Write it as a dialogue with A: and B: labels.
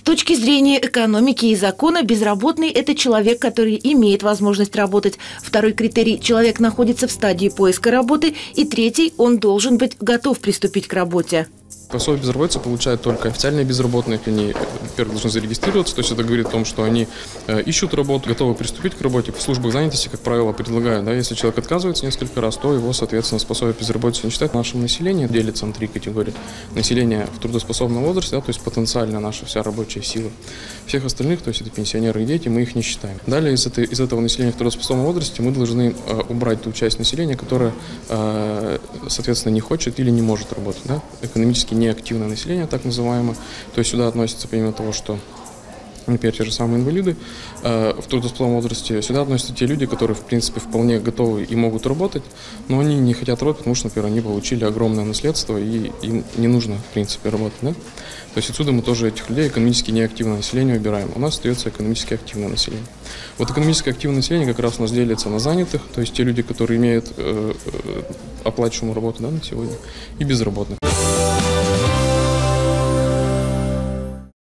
A: точки зрения экономики и закона, безработный – это человек, который имеет возможность работать. Второй критерий – человек находится в стадии поиска работы. И третий – он должен быть готов приступить к работе.
B: Пособие безработицы получают только официальные безработные. Они, во-первых, должны зарегистрироваться, то есть это говорит о том, что они э, ищут работу, готовы приступить к работе. В службах занятости, как правило, предлагают, да, если человек отказывается несколько раз, то его, соответственно, пособие безработицы не считают. Наше население делится на три категории. Население в трудоспособном возрасте, да, то есть потенциально наша вся рабочая сила. Всех остальных, то есть это пенсионеры и дети, мы их не считаем. Далее из, этой, из этого населения в трудоспособном возрасте мы должны э, убрать ту часть населения, которая, э, соответственно, не хочет или не может работать, да, экономически неактивное население, так называемое. То есть сюда относится, помимо того, что например, те же самые инвалиды, э, в трудоспособном возрасте сюда относятся те люди, которые, в принципе, вполне готовы и могут работать, но они не хотят работать, потому что, например, они получили огромное наследство, и им не нужно, в принципе, работать. Да? То есть отсюда мы тоже этих людей, экономически неактивное население, убираем. У нас остается экономически активное население. Вот экономически активное население как раз у нас делится на занятых, то есть те люди, которые имеют э, э, оплачиваемую работу да, на сегодня, и безработных.